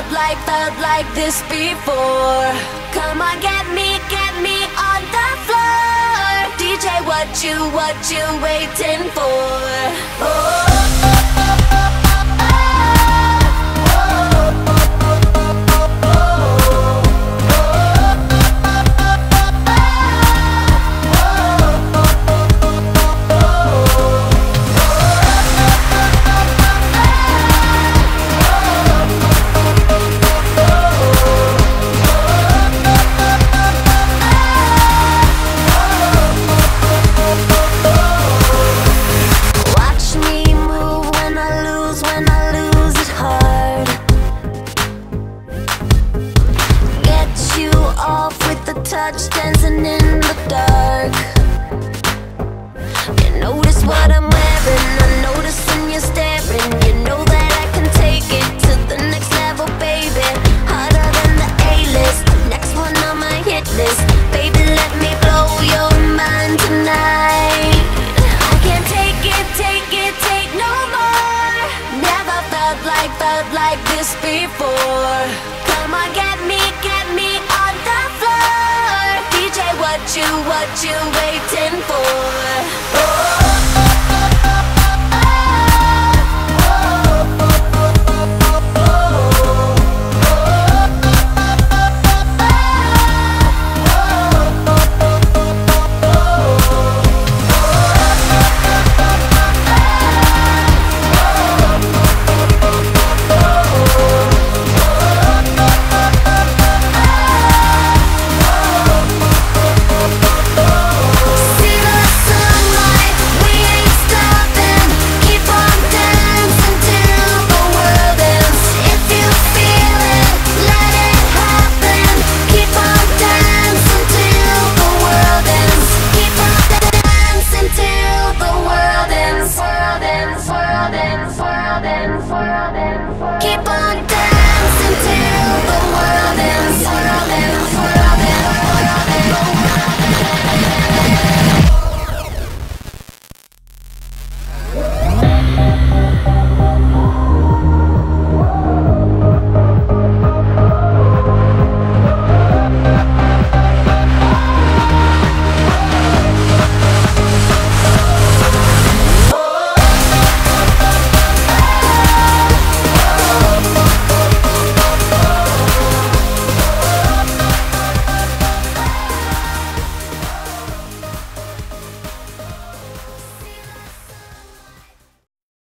felt like, felt like this before. Come on, get me, get me on the floor. DJ, what you, what you waiting for? Oh. Off with the touch, dancing in the dark. You notice what I'm wearing, I'm noticing you're staring. You know that I can take it to the next level, baby. Harder than the A-list, next one on my hit list. Baby, let me blow your mind tonight. I can't take it, take it, take no more. Never felt like, felt like this before. Come on, get me, get me what you, what you waiting